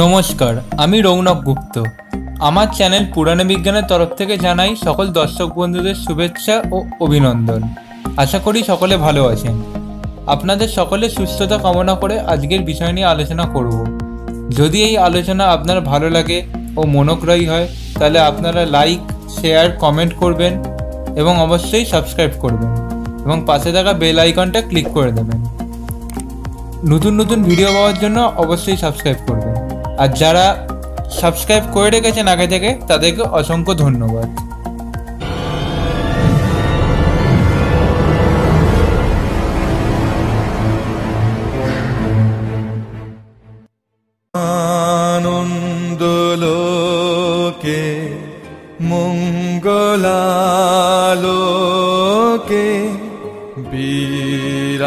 নমস্কার, আমি রৌনক গুপ্ত। আমার চ্যানেল পুরানো বিজ্ঞানের তরফ থেকে জানাই সকল দর্শক বন্ধুদের শুভেচ্ছা ও অভিনন্দন। আশা করি সকলে ভালো আছেন। আপনাদের সকলে সুস্থতা কামনা করে আজকের বিষয় নিয়ে আলোচনা করব। যদি এই আলোচনা আপনার ভালো লাগে ও মনোগ্রাহী হয়, তাহলে আপনারা লাইক, শেয়ার, কমেন্ট করবেন এবং অবশ্যই সাবস্ক্রাইব করবেন এবং পাশে থাকা বেল আইকনটা ক্লিক করে দেবেন। নতুন নতুন ভিডিও পাওয়ার জন্য অবশ্যই সাবস্ক্রাইব করবেন। আর যারা সাবস্ক্রাইব করে রেখেছেন আগে থেকে তাদেরকে অসংখ্য ধন্যবাদ। আনন্দলোকে বিরাজ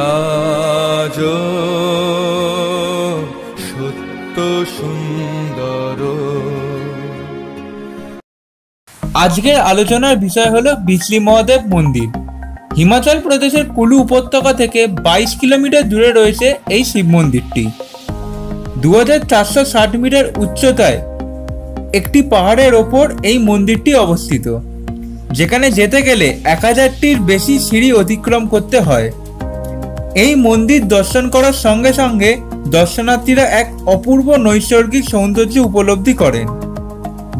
আজকের আলোচনার বিষয় হলো বিজলি মহাদেব মন্দির। হিমাচল প্রদেশের কুলু উপত্যকা থেকে বাইশ কিলোমিটার দূরে রয়েছে এই শিব মন্দিরটি। দু মিটার উচ্চতায় একটি পাহাড়ের ওপর এই মন্দিরটি অবস্থিত। যেখানে যেতে গেলে এক হাজারটির বেশি সিঁড়ি অতিক্রম করতে হয়। এই মন্দির দর্শন করার সঙ্গে সঙ্গে দর্শনার্থীরা এক অপূর্ব নৈসর্গিক সৌন্দর্য উপলব্ধি করেন।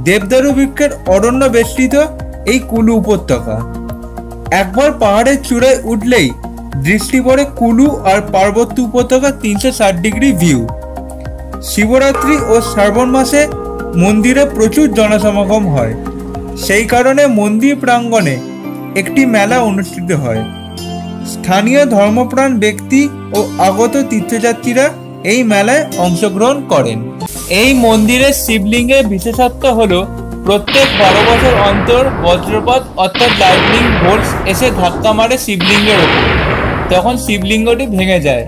দেবদারু বৃক্ষের অরণ্য বেষ্টিত এই কুলু উপত্যকা। একবার পাহাড়ের চূড়ায় উঠলেই দৃষ্টি পড়ে কুলু আর পার্বত্য উপত্যকা তিনশো ষাট ডিগ্রি ভিউ। শিবরাত্রি ও শ্রাবণ মাসে মন্দিরে প্রচুর জনসমাগম হয়। সেই কারণে মন্দির প্রাঙ্গণে একটি মেলা অনুষ্ঠিত হয়। স্থানীয় ধর্মপ্রাণ ব্যক্তি ও আগত তীর্থযাত্রীরা এই মেলায় অংশগ্রহণ করেন। এই মন্দিরের শিবলিঙ্গের বিশেষত্ব হল, প্রত্যেক বারো বছর অন্তর বজ্রপাত অর্থাৎ লাইটনিং বোল্টস এসে ধাক্কা মারে শিবলিঙ্গের ওপর। তখন শিবলিঙ্গটি ভেঙে যায়।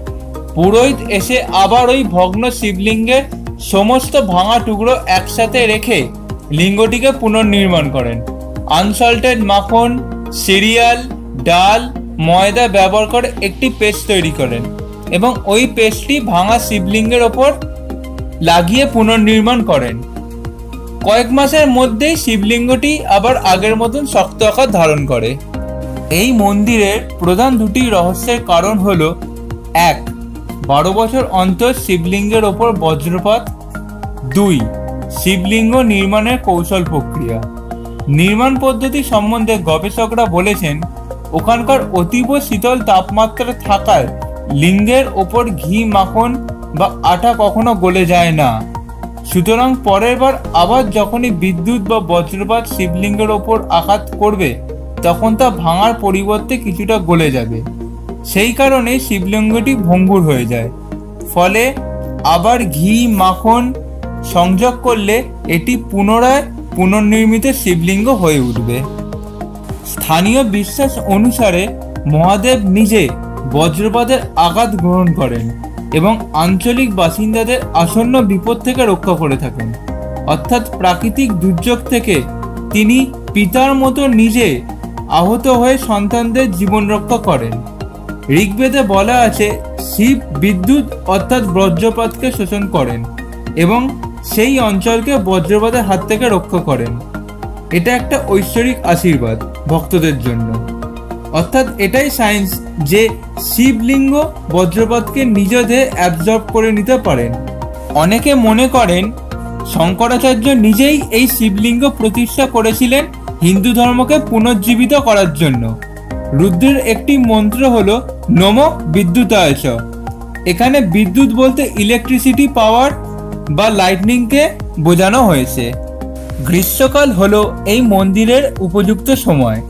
পুরোহিত এসে আবার ওই ভগ্ন শিবলিঙ্গের সমস্ত ভাঙা টুকরো একসাথে রেখে লিঙ্গটিকে পুনর্নির্মাণ করেন। আনসল্টেড মাখন, সিরিয়াল, ডাল, ময়দা ব্যবহার করে একটি পেস্ট তৈরি করেন এবং ওই পেস্টটি ভাঙা শিবলিঙ্গের ওপর লাগিয়ে পুনর্নির্মাণ করেন। কয়েক মাসের মধ্যেই শিবলিঙ্গটি আবার আগের মতন শক্ত আকার ধারণ করে। এই মন্দিরের প্রধান দুটি রহস্যের কারণ হল, এক, বারো বছর অন্তর শিবলিঙ্গের ওপর বজ্রপাত। দুই, শিবলিঙ্গ নির্মাণের কৌশল প্রক্রিয়া। নির্মাণ পদ্ধতি সম্বন্ধে গবেষকরা বলেছেন, ওখানকার অতীব শীতল তাপমাত্রা থাকায় লিঙ্গের ওপর ঘি মাখন বা আটা কখনো গলে যায় না। সুতরাং পরের বার আবার যখনই বিদ্যুৎ বা বজ্রপাত শিবলিঙ্গের ওপর আঘাত করবে, তখন তা ভাঙার পরিবর্তে কিছুটা গলে যাবে। সেই কারণে শিবলিঙ্গটি ভঙ্গুর হয়ে যায়। ফলে আবার ঘি, মাখন সংযোগ করলে এটি পুনরায় পুনর্নির্মিত শিবলিঙ্গ হয়ে উঠবে। স্থানীয় বিশ্বাস অনুসারে মহাদেব নিজে বজ্রপাতের আঘাত গ্রহণ করেন। এবং আঞ্চলিক বাসিন্দাদের আসন্ন বিপদ থেকে রক্ষা করে থাকেন। অর্থাৎ প্রাকৃতিক দুর্যোগ থেকে তিনি পিতার মতো নিজে আহত হয়ে সন্তানদের জীবন রক্ষা করেন। ঋগ্বেদে বলা আছে, শিব বিদ্যুৎ অর্থাৎ বজ্রপাতকে শোষণ করেন এবং সেই অঞ্চলকে বজ্রপাতের হাত থেকে রক্ষা করেন। এটা একটা ঐশ্বরিক আশীর্বাদ ভক্তদের জন্য। অর্থাৎ এটাই সায়েন্স যে শিবলিঙ্গ বজ্রপাতকে নিজ দেহে অ্যাবজর্ব করে নিতে পারেন। অনেকে মনে করেন শঙ্করাচার্য নিজেই এই শিবলিঙ্গ প্রতিষ্ঠা করেছিলেন হিন্দু ধর্মকে পুনর্জীবিত করার জন্য। রুদ্রের একটি মন্ত্র হলো, নম বিদ্যুতায়চ এখানে বিদ্যুৎ বলতে ইলেকট্রিসিটি পাওয়ার বা লাইটনিংকে বোঝানো হয়েছে। গ্রীষ্মকাল হলো এই মন্দিরের উপযুক্ত সময়।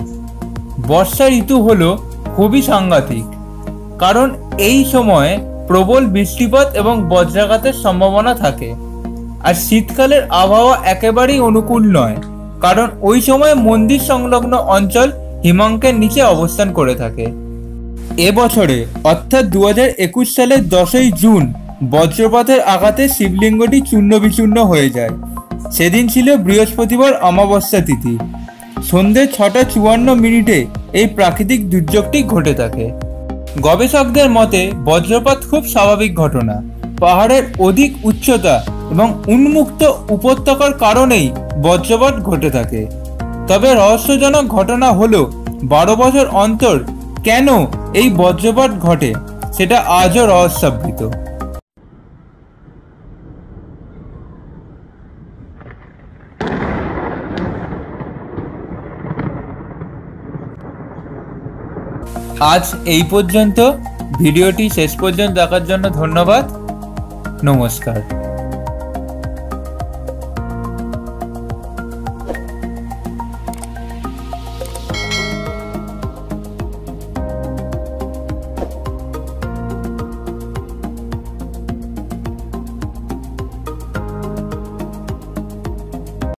বর্ষা ঋতু হলো খুবই সাংঘাতিক, কারণ এই সময়ে প্রবল বৃষ্টিপাত এবং বজ্রাঘাতের সম্ভাবনা থাকে। আর শীতকালের আবহাওয়া একেবারেই অনুকূল নয়, কারণ ওই সময় মন্দির সংলগ্ন অঞ্চল হিমাঙ্কের নিচে অবস্থান করে থাকে। এবছরে অর্থাৎ দু হাজার একুশ সালের দশই জুন, বজ্রপাতের আঘাতে শিবলিঙ্গটি চূর্ণ বিচূর্ণ হয়ে যায়। সেদিন ছিল বৃহস্পতিবার অমাবস্যা তিথি। সন্ধে ছটা চুয়ান্ন মিনিটে এই প্রাকৃতিক দুর্যোগটি ঘটে থাকে। গবেষকদের মতে, বজ্রপাত খুব স্বাভাবিক ঘটনা। পাহাড়ের অধিক উচ্চতা এবং উন্মুক্ত উপত্যকার কারণেই বজ্রপাত ঘটে থাকে। তবে রহস্যজনক ঘটনা হলো, বারো বছর অন্তর কেন এই বজ্রপাত ঘটে, সেটা আজও রহস্যাবৃত। আজ এই পর্যন্ত। ভিডিওটি শেষ পর্যন্ত দেখার জন্য ধন্যবাদ। নমস্কার।